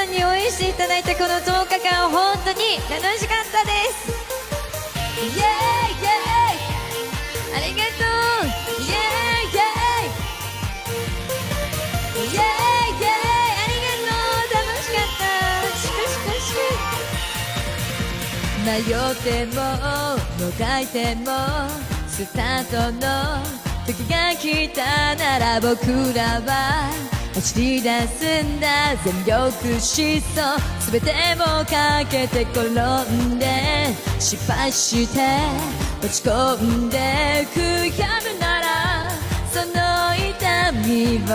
さんに応援していただいたこの10日間本当に楽しかったです。イエーイイエーイ。ありがとう。イエーイイエーイ。イエーイイエーイ。ありがとう。楽しかった。シクシクシク迷ってももがいてもスタートの時が来たなら僕らは走り出すんだ全力疾走。全てをかけて転んで失敗して落ち込んで悔やむならその痛みを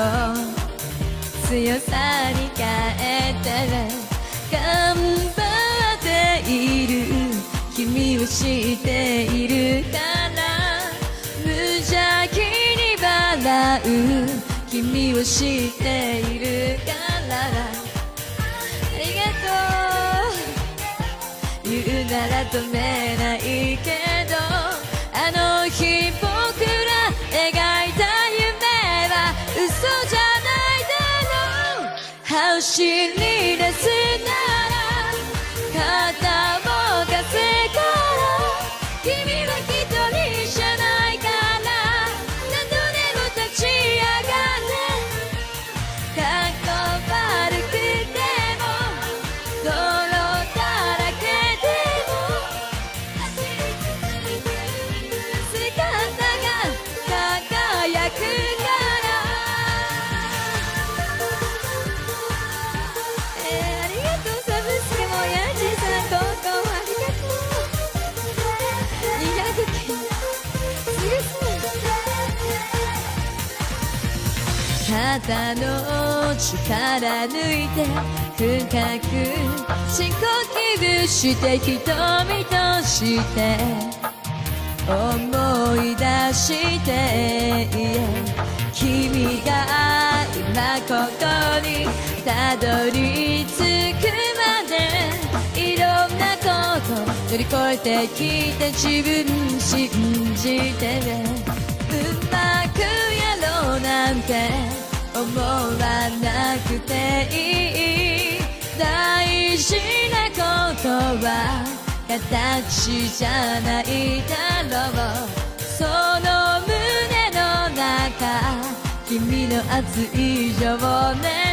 強さに変えて頑張っている。君を知っているから無邪気に笑う。君を知っているから。ありがとう。言うなら止めないけど。あの日僕ら描いた夢は嘘じゃないだろう。走り出すな。肩の力抜いて深く深呼吸して瞳として思い出して君が今ここにたどり着くまでいろんなこと乗り越えてきて自分信じてうまく思わなくていい大事なことは形じゃないだろうその胸の中君の熱い情熱